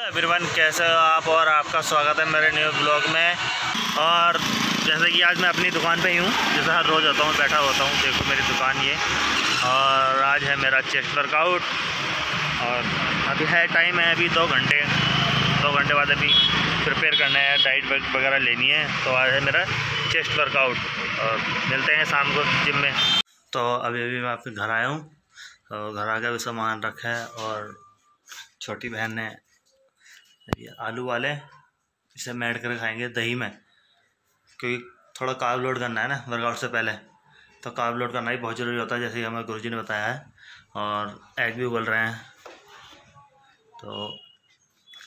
Everyone, कैसे हो आप और आपका स्वागत है मेरे न्यू ब्लॉग में। और जैसे कि आज मैं अपनी दुकान पे ही हूँ, जैसे हर रोज़ होता हूँ, बैठा होता हूँ, देखो मेरी दुकान ये। और आज है मेरा चेस्ट वर्कआउट और अभी है टाइम है अभी दो घंटे। दो घंटे बाद अभी प्रिपेयर करना है डाइट वगैरह लेनी है तो आज है मेरा चेस्ट वर्कआउट और मिलते हैं शाम को जिम में। तो अभी अभी मैं आपके घर आया हूँ। तो घर आके भी सामान रखा है और छोटी बहन ने ये आलू वाले, इसे मैड करके खाएँगे दही में, क्योंकि थोड़ा कार्ब लोड करना है ना वर्कआउट से पहले। तो कार्ब लोड करना ही बहुत ज़रूरी होता है, जैसे कि हमें गुरुजी ने बताया है, और एग भी उबल रहे हैं। तो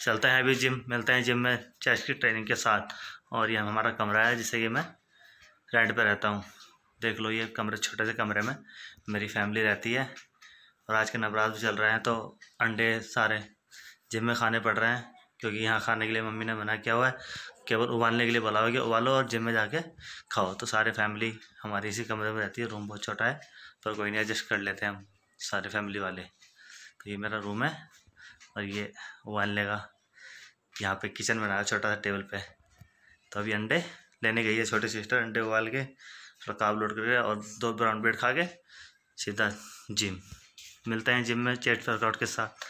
चलते हैं अभी जिम मिलते हैं जिम में चेस्ट की ट्रेनिंग के साथ। और ये हमारा कमरा है, जिसे कि मैं रेंट पर रहता हूँ। देख लो, ये कमरे, छोटे से कमरे में मेरी फैमिली रहती है। और आज के नवरात्र चल रहे हैं तो अंडे सारे जिम में खाने पड़ रहे हैं। क्योंकि यहाँ खाने के लिए मम्मी ने मना किया हुआ है केवल उबालने के लिए बोला हुआ कि उबालो और जिम में जाके खाओ। तो सारे फैमिली हमारी इसी कमरे में रहती है रूम बहुत छोटा है, पर कोई नहीं एडजस्ट कर लेते हैं हम, सारे फैमिली वाले। तो ये मेरा रूम है और ये उबालने का, यहाँ पे किचन बनाया छोटा सा टेबल पे। तो अभी अंडे लेने गई है, छोटी सिस्टर अंडे उबाल के, थोड़ा काब लोड करके और दो ब्राउन ब्रेड खा के सीधा जिम मिलते हैं जिम में, चेट वर्कआउट के साथ।